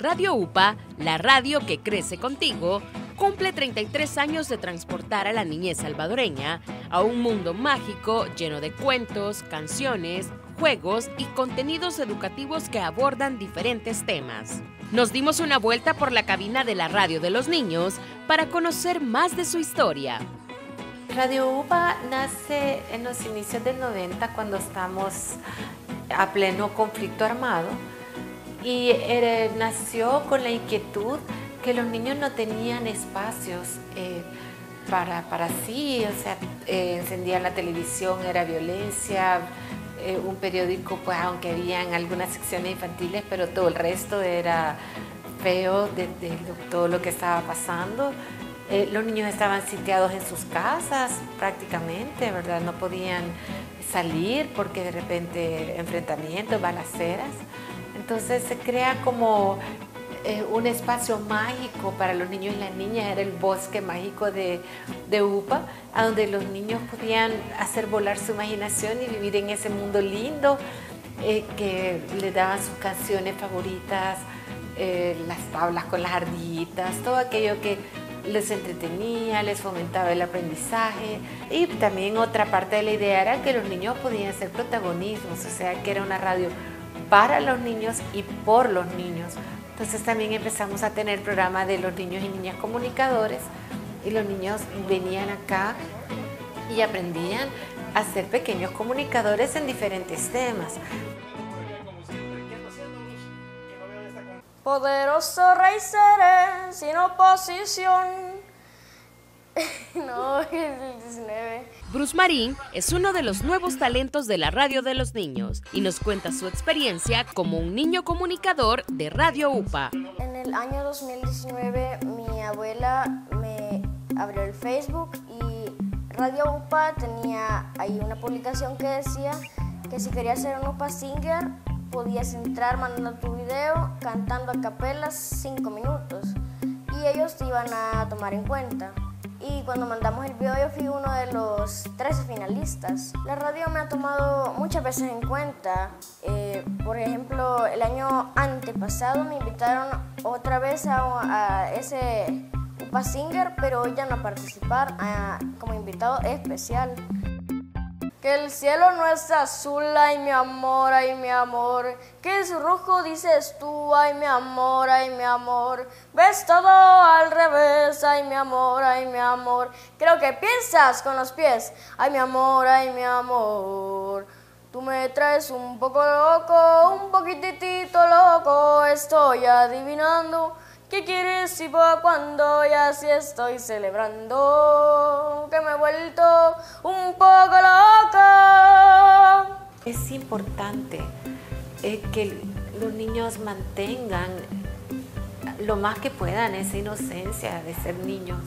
Radio UPA, la radio que crece contigo, cumple 33 años de transportar a la niñez salvadoreña a un mundo mágico lleno de cuentos, canciones, juegos y contenidos educativos que abordan diferentes temas. Nos dimos una vuelta por la cabina de la radio de los niños para conocer más de su historia. Radio UPA nace en los inicios del 90 cuando estamos a pleno conflicto armado y eh, nació con la inquietud que los niños no tenían espacios eh, para, para, sí, o sea, eh, encendían la televisión, era violencia, un periódico, pues aunque habían algunas secciones infantiles, pero todo el resto era feo de, todo lo que estaba pasando. los niños estaban sitiados en sus casas prácticamente, ¿verdad? No podían salir porque de repente enfrentamientos, balaceras. Entonces se crea como eh, un espacio mágico para los niños y las niñas, era el bosque mágico de, UPA, a donde los niños podían hacer volar su imaginación y vivir en ese mundo lindo, eh, que les daban sus canciones favoritas, eh, las tablas con las ardillitas, todo aquello que les entretenía, les fomentaba el aprendizaje. Y también otra parte de la idea era que los niños podían ser protagonistas, o sea que era una radio para los niños y por los niños. Entonces también empezamos a tener programa de los niños y niñas comunicadores y los niños venían acá y aprendían a ser pequeños comunicadores en diferentes temas. Poderoso rey seré sin oposición. no, es el 19. Bruce Marín es uno de los nuevos talentos de la radio de los niños y nos cuenta su experiencia como un niño comunicador de Radio UPA. En el año 2019 mi abuela me abrió el Facebook y Radio UPA tenía ahí una publicación que decía que si querías ser un UPA singer podías entrar mandando tu video cantando a capelas 5 minutos y ellos te iban a tomar en cuenta y cuando mandamos el video yo fui uno de los 13 finalistas. La radio me ha tomado muchas veces en cuenta. Eh, por ejemplo, el año antepasado me invitaron otra vez a, ese Upa Singer, pero ya no a participar como invitado especial. Que el cielo no es azul, ay mi amor, ay mi amor. Que es rojo, dices tú, ay mi amor, ay mi amor. Ves todo al revés, ay mi amor, ay mi amor. Creo que piensas con los pies, ay mi amor, ay mi amor. Tú me traes un poco loco, un poquitito loco, estoy adivinando. ¿Qué quieres si va cuando ya así estoy celebrando? Que me he vuelto un poco loca. Es importante eh, que los niños mantengan lo más que puedan esa inocencia de ser niños.